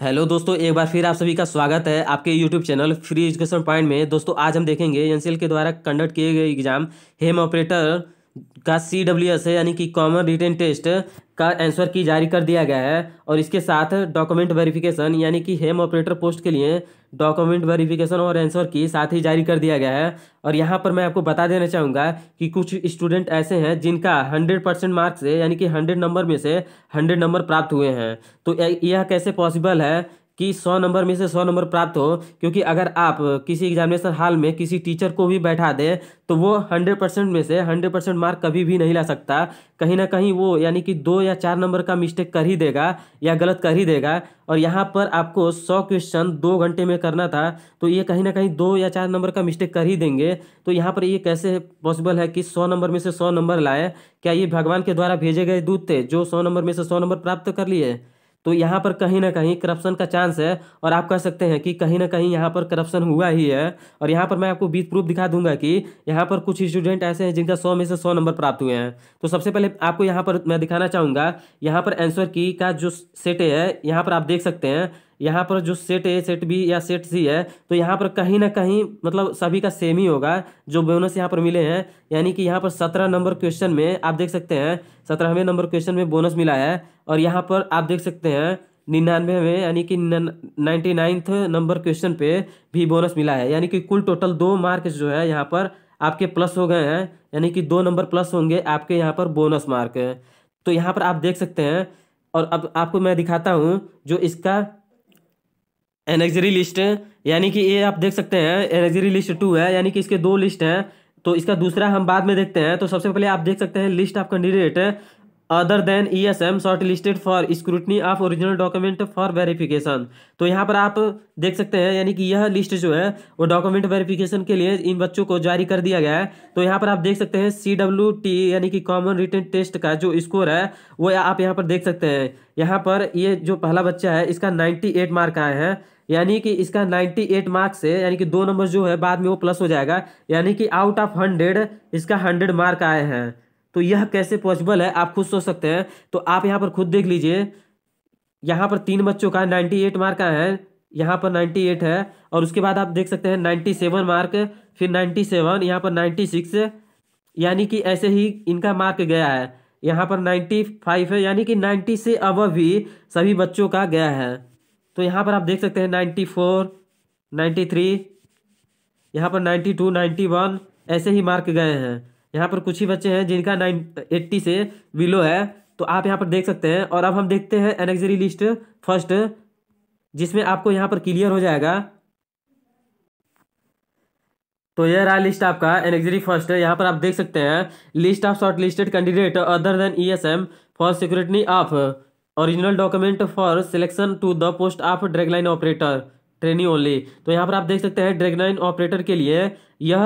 Hello दोस्तों, एक बार फिर आप सभी का स्वागत है आपके YouTube channel free education point में। दोस्तों, आज हम देखेंगे एनसीएल के द्वारा कंडक्ट किए गए एग्ज़ाम हेम ऑपरेटर का सी डब्ल्यू एस है, यानी कि कॉमन रिटर्न टेस्ट का आंसर की जारी कर दिया गया है और इसके साथ डॉक्यूमेंट वेरिफिकेशन यानी कि हेम ऑपरेटर पोस्ट के लिए डॉक्यूमेंट वेरिफिकेशन और आंसर की साथ ही जारी कर दिया गया है। और यहाँ पर मैं आपको बता देना चाहूँगा कि कुछ स्टूडेंट ऐसे हैं जिनका हंड्रेड परसेंट मार्क्स से, यानी कि हंड्रेड नंबर में से हंड्रेड नंबर प्राप्त हुए हैं। तो यह कैसे पॉसिबल है? कि सौ नंबर में से सौ नंबर प्राप्त हो, क्योंकि अगर आप किसी एग्जामिनेशन हॉल में किसी टीचर को भी बैठा दें तो वो हंड्रेड परसेंट में से हंड्रेड परसेंट मार्क कभी भी नहीं ला सकता। कहीं ना कहीं वो यानी कि दो या चार नंबर का मिस्टेक कर ही देगा या गलत कर ही देगा। और यहाँ पर आपको सौ क्वेश्चन दो घंटे में करना था तो ये कहीं ना कहीं दो या चार नंबर का मिस्टेक कर ही देंगे। तो यहाँ पर ये कैसे पॉसिबल है कि सौ नंबर में से सौ नंबर लाए? क्या ये भगवान के द्वारा भेजे गए दूत थे जो सौ नंबर में से सौ नंबर प्राप्त कर लिए? तो यहाँ पर कहीं ना कहीं करप्शन का चांस है और आप कह सकते हैं कि कहीं ना कहीं यहाँ पर करप्शन हुआ ही है। और यहाँ पर मैं आपको बीच प्रूफ दिखा दूँगा कि यहाँ पर कुछ स्टूडेंट ऐसे हैं जिनका सौ में से सौ नंबर प्राप्त हुए हैं। तो सबसे पहले आपको यहाँ पर मैं दिखाना चाहूँगा, यहाँ पर आंसर की का जो सेट है, यहाँ पर आप देख सकते हैं यहाँ पर जो सेट ए सेट बी या सेट सी है तो यहाँ पर कहीं ना कहीं मतलब सभी का सेम ही होगा, जो बोनस यहाँ पर मिले हैं। यानी कि यहाँ पर सत्रह नंबर क्वेश्चन में आप देख सकते हैं, सत्रहवें नंबर क्वेश्चन में बोनस मिला है, और यहाँ पर आप देख सकते हैं निन्यानवे में यानी कि नाइन्टी नाइन्थ नंबर क्वेश्चन पे भी बोनस मिला है। यानी कि कुल टोटल दो मार्क्स जो है यहाँ पर आपके प्लस हो गए हैं, यानी कि दो नंबर प्लस होंगे, आपके यहाँ पर बोनस मार्क तो यहाँ पर आप देख सकते हैं, और अब आपको मैं दिखाता हूँ, जो इसका एनेक्जरी लिस्ट यानी कि ये आप देख सकते हैं एनेक्जरी लिस्ट टू है, यानी कि इसके दो लिस्ट हैं। तो इसका दूसरा हम बाद में देखते हैं। तो सबसे पहले आप देख सकते हैं list of candidate other than E S M shortlisted for scrutiny of original document for verification तो यहाँ पर आप देख सकते हैं, यानी कि यह लिस्ट जो है, वो डॉक्यूमेंट वेरिफिकेशन के लिए इन बच्चों को जारी कर दिया गया है। तो यहाँ पर आप देख सकते हैं सी डब्ल्यू टी यानी कि कॉमन रिटर्न टेस्ट का जो स्कोर है, वो आप यहाँ पर देख सकते हैं। यहाँ पर ये जो पहला बच्चा है, इसका नाइन्टी एट मार्क आए हैं। यानी कि इसका 98 मार्क्स है, यानी कि दो नंबर जो है बाद में वो प्लस हो जाएगा। यानी कि आउट ऑफ़ हंड्रेड इसका हंड्रेड मार्क आए हैं। तो यह कैसे पॉसिबल है? आप खुद सोच सकते हैं। तो आप यहाँ पर खुद देख लीजिए। यहाँ पर तीन बच्चों का 98 मार्क आए हैं। यहाँ पर 98 है और उसके बाद आप देख सकते हैं 97 मार्क फिर 97 यहाँ पर 96 यानी कि ऐसे ही इनका मार्क गया है। यहाँ पर 95 है, यानी कि 90 से अब भी सभी बच्चों का गया है। तो यहाँ पर आप देख सकते हैं नाइन्टी फोर नाइन्टी थ्री यहाँ पर नाइन्टी टू नाइन्टी वन ऐसे ही मार्क गए हैं। यहाँ पर कुछ ही बच्चे हैं जिनका नाइन एट्टी से बिलो है। तो आप यहाँ पर देख सकते हैं और अब हम देखते हैं एनेक्जरी लिस्ट फ़र्स्ट जिसमें आपको यहाँ पर क्लियर हो जाएगा। तो यह रहा लिस्ट आपका एनेक्जरी फ़र्स्ट यहाँ पर आप देख सकते हैं list of shortlisted candidate other than E S M for security of original document for selection to the post of dragline operator training only तो यहाँ पर आप देख सकते हैं ड्रैगलाइन ऑपरेटर के लिए यह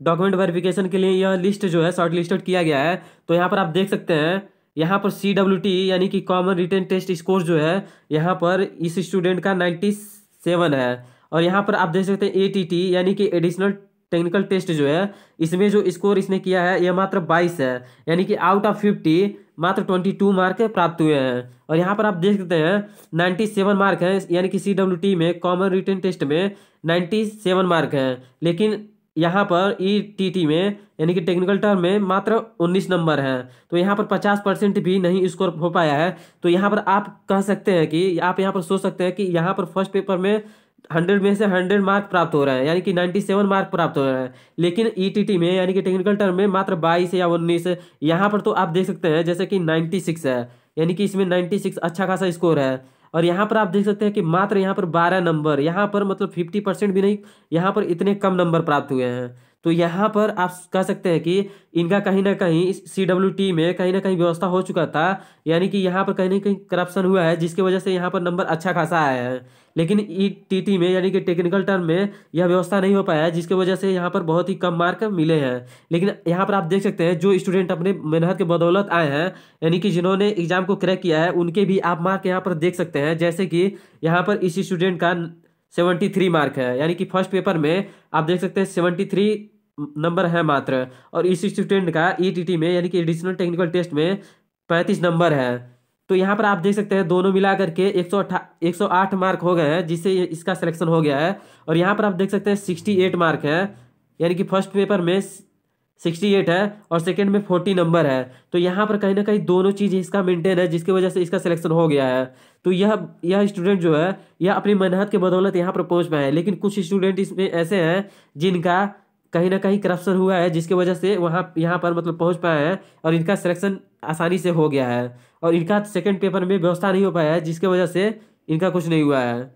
डॉक्यूमेंट वेरिफिकेशन के लिए यह लिस्ट जो है शॉर्ट लिस्टेड किया गया है। तो यहाँ पर आप देख सकते हैं, यहाँ पर सी डब्ल्यू टी यानी कि कॉमन रिटर्न टेस्ट स्कोर जो है, यहाँ पर इस स्टूडेंट का नाइन्टी सेवन है। और यहाँ पर आप देख सकते हैं ए टी टी यानी कि एडिशनल टेक्निकल टेस्ट जो है, इसमें जो स्कोर इसने किया है, यह मात्र बाईस है। यानी कि आउट ऑफ़ फिफ्टी मात्र ट्वेंटी टू मार्क प्राप्त हुए हैं। और यहाँ पर आप देख सकते हैं नाइन्टी सेवन मार्क है, यानी कि सी डब्ल्यू टी में, कॉमन रिटर्न टेस्ट में नाइन्टी सेवन मार्क है। लेकिन यहाँ पर ई टी टी में, यानी कि टेक्निकल टर्म में, मात्र उन्नीस नंबर हैं। तो यहाँ पर पचास परसेंट भी नहीं स्कोर हो पाया है। तो यहाँ पर आप कह सकते हैं कि, आप यहाँ पर सोच सकते हैं कि यहाँ पर फ़र्स्ट पेपर में हंड्रेड में से हंड्रेड मार्क प्राप्त हो रहे हैं, यानी कि नाइन्टी सेवन मार्क प्राप्त हो रहे हैं। लेकिन ईटीटी में, यानी कि टेक्निकल टर्म में मात्र बाईस या उन्नीस, यहाँ पर तो आप देख सकते हैं, जैसे कि नाइन्टी सिक्स है, यानी कि इसमें नाइन्टी सिक्स अच्छा खासा स्कोर है। और यहाँ पर आप देख सकते हैं कि मात्र यहाँ पर बारह नंबर, यहाँ पर मतलब फिफ्टी परसेंट भी नहीं, यहाँ पर इतने कम नंबर प्राप्त हुए हैं। तो यहाँ पर आप कह सकते हैं कि इनका कहीं ना कहीं सी डब्ल्यू टी में कहीं ना कहीं व्यवस्था हो चुका था, यानी कि यहाँ पर कहीं ना कहीं करप्शन हुआ है, जिसकी वजह से यहाँ पर नंबर अच्छा खासा आया है। लेकिन ई टी टी में, यानी कि टेक्निकल टर्म में यह व्यवस्था नहीं हो पाया है जिसकी वजह से यहाँ पर बहुत ही कम मार्क मिले हैं। लेकिन यहाँ पर आप देख सकते हैं, जो स्टूडेंट अपने मेहनत के बदौलत आए हैं, यानी कि जिन्होंने एग्ज़ाम को क्रैक किया है, उनके भी आप मार्क यहाँ पर देख सकते हैं, जैसे कि यहाँ पर इस स्टूडेंट का सेवेंटी थ्री मार्क है। यानी कि फ़र्स्ट पेपर में आप देख सकते हैं सेवेंटी थ्री नंबर है मात्र। और इस स्टूडेंट का ईटीटी में, यानी कि एडिशनल टेक्निकल टेस्ट में पैंतीस नंबर है। तो यहाँ पर आप देख सकते हैं, दोनों मिला करके एक सौ अट्ठा एक सौ आठ मार्क हो गए हैं, जिससे इसका सिलेक्शन हो गया है। और यहाँ पर आप देख सकते हैं सिक्सटी एट मार्क है। यानी कि फ़र्स्ट पेपर में सिक्सटी एट है और सेकेंड में फोर्टी नंबर है। तो यहाँ पर कहीं ना कहीं दोनों चीज़ इसका मेंटेन है, जिसकी वजह से इसका सिलेक्शन हो गया है। तो यह यह स्टूडेंट जो है, यह अपनी मेहनत के बदौलत यहाँ पर पहुँच पाए हैं। लेकिन कुछ स्टूडेंट इसमें ऐसे हैं, जिनका कहीं ना कहीं करप्शन हुआ है, जिसकी वजह से वहाँ, यहाँ पर मतलब पहुँच पाए हैं और इनका सिलेक्शन आसानी से हो गया है। और इनका सेकेंड पेपर में व्यवस्था नहीं हो पाया है, जिसकी वजह से इनका कुछ नहीं हुआ है।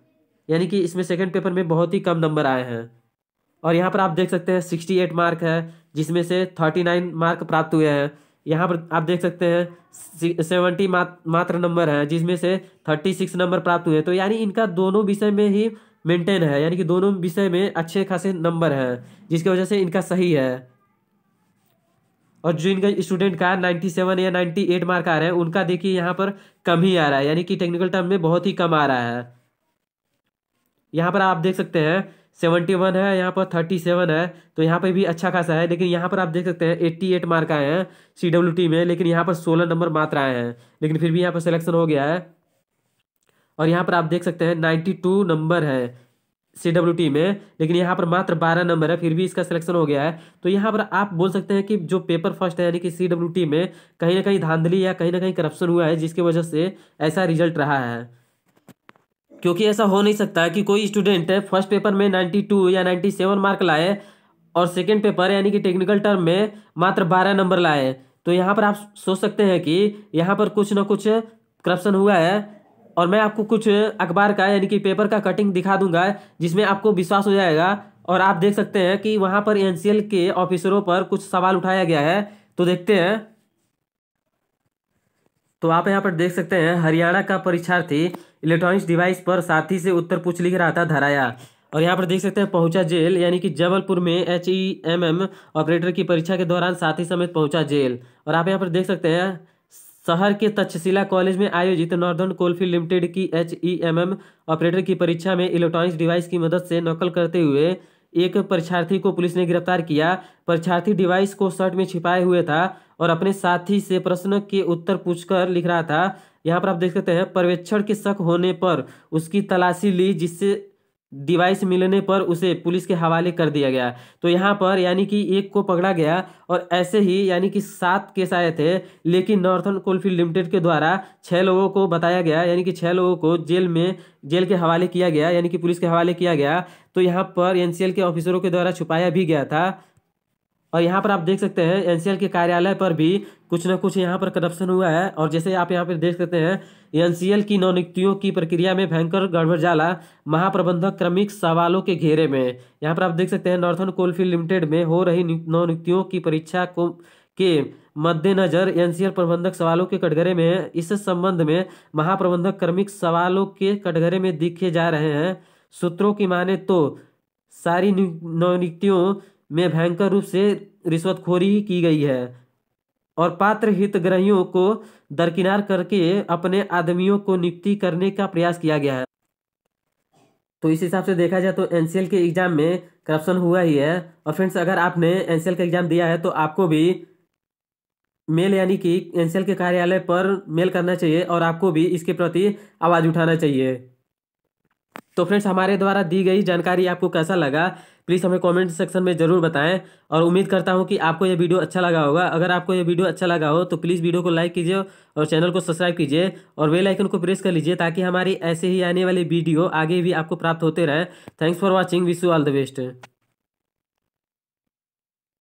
यानी कि इसमें सेकेंड पेपर में बहुत ही कम नंबर आए हैं। और यहाँ पर आप देख सकते हैं सिक्सटी एट मार्क है, जिसमें से थर्टी नाइन मार्क प्राप्त हुए हैं। यहाँ पर आप देख सकते हैं सेवेंटी मात्र नंबर है, जिसमें से थर्टी सिक्स नंबर प्राप्त हुए तो यानी इनका दोनों विषय में ही मेंटेन है, यानी कि दोनों विषय में अच्छे खासे नंबर हैं, जिसकी वजह से इनका सही है। और जो इनका स्टूडेंट का नाइन्टी सेवन या नाइन्टी एट मार्क आ रहे हैं, उनका देखिए यहाँ पर कम ही आ रहा है, यानी कि टेक्निकल टर्म में बहुत ही कम आ रहा है। यहाँ पर आप देख सकते हैं सेवेंटी वन है, यहाँ पर थर्टी सेवन है तो यहाँ पर भी अच्छा खासा है, लेकिन यहाँ पर आप देख सकते हैं एट्टी एट मार्क आए हैं टी में, लेकिन यहाँ पर सोलह नंबर मात्र आए हैं, लेकिन फिर भी यहाँ पर सिलेक्शन हो गया है। और यहाँ पर आप देख सकते हैं नाइन्टी टू नंबर है सी डब्ल्यू टी में, लेकिन यहाँ पर मात्र बारह नंबर है, फिर भी इसका सिलेक्शन हो गया है। तो यहाँ पर आप बोल सकते हैं कि जो पेपर फ़र्स्ट है, यानी कि सी डब्ल्यू टी में कहीं ना कहीं धांधली या कहीं ना कहीं करप्शन हुआ है, जिसकी वजह से ऐसा रिज़ल्ट रहा है। क्योंकि ऐसा हो नहीं सकता कि कोई स्टूडेंट फ़र्स्ट पेपर में नाइन्टी टू या नाइन्टी सेवन मार्क लाए और सेकेंड पेपर यानी कि टेक्निकल टर्म में मात्र बारह नंबर लाए। तो यहाँ पर आप सोच सकते हैं कि यहाँ पर कुछ ना कुछ करप्शन हुआ है और मैं आपको कुछ अखबार का, यानी कि पेपर का कटिंग दिखा दूँगा, जिसमें आपको विश्वास हो जाएगा। और आप देख सकते हैं कि वहाँ पर एनसीएल के ऑफिसरों पर कुछ सवाल उठाया गया है। तो देखते हैं। तो आप यहाँ पर देख सकते हैं, हरियाणा का परीक्षार्थी इलेक्ट्रॉनिक्स डिवाइस पर साथी से उत्तर पूछ लिख रहा था धराया। और यहाँ पर देख सकते हैं, पहुँचा जेल, यानी कि जबलपुर में H E M M operator की परीक्षा के दौरान साथी समेत पहुँचा जेल। और आप यहाँ पर देख सकते हैं शहर के तक्षशिला कॉलेज में आयोजित नॉर्दर्न कोलफील्ड लिमिटेड की H E M M operator की परीक्षा में इलेक्ट्रॉनिक्स डिवाइस की मदद से नकल करते हुए एक परीक्षार्थी को पुलिस ने गिरफ़्तार किया। परीक्षार्थी डिवाइस को शर्ट में छिपाए हुए था और अपने साथी से प्रश्न के उत्तर पूछकर लिख रहा था। यहाँ पर आप देख सकते हैं, पर्यवेक्षण के शक होने पर उसकी तलाशी ली, जिससे डिवाइस मिलने पर उसे पुलिस के हवाले कर दिया गया। तो यहाँ पर यानी कि एक को पकड़ा गया और ऐसे ही यानी कि सात केस आए थे, लेकिन नॉर्थन कोलफील्ड लिमिटेड के द्वारा छः लोगों को बताया गया, यानी कि छः लोगों को जेल में, जेल के हवाले किया गया, यानी कि पुलिस के हवाले किया गया। तो यहाँ पर एनसीएल के ऑफिसरों के द्वारा छुपाया भी गया था। और यहाँ पर आप देख सकते हैं, एनसीएल के कार्यालय पर भी कुछ ना कुछ यहाँ पर करप्शन हुआ है। और जैसे आप यहाँ पर देख सकते हैं, एनसीएल की नवनियुक्तियों की प्रक्रिया में भयंकर गड़बड़जाला महाप्रबंधक क्रमिक सवालों के घेरे में। यहाँ पर आप देख सकते हैं, नॉर्थन कोलफील्ड लिमिटेड में हो रही नवनियुक्तियों की परीक्षा को, के मद्देनजर एनसीएल प्रबंधक सवालों के कटघरे में इस संबंध में महाप्रबंधक क्रमिक सवालों के कटघरे में दिखे जा रहे हैं। सूत्रों की माने तो सारी नवनियुक्तियों में भयंकर रूप से रिश्वतखोरी की गई है और पात्र हितग्रहियों को दरकिनार करके अपने आदमियों को नियुक्ति करने का प्रयास किया गया है। तो इस हिसाब से देखा जाए तो एनसीएल के एग्ज़ाम में करप्शन हुआ ही है। और फ्रेंड्स, अगर आपने एनसीएल का एग्ज़ाम दिया है तो आपको भी मेल यानी कि एनसीएल के कार्यालय पर मेल करना चाहिए और आपको भी इसके प्रति आवाज़ उठाना चाहिए। तो फ्रेंड्स, हमारे द्वारा दी गई जानकारी आपको कैसा लगा प्लीज़ हमें कमेंट सेक्शन में ज़रूर बताएँ और उम्मीद करता हूँ कि आपको यह वीडियो अच्छा लगा होगा। अगर आपको यह वीडियो अच्छा लगा हो तो प्लीज़ वीडियो को लाइक कीजिए और चैनल को सब्सक्राइब कीजिए और वे आइकन को प्रेस कर लीजिए ताकि हमारी ऐसे ही आने वाली वीडियो आगे भी आपको प्राप्त होते रहे। Thanks for watching wish you all the best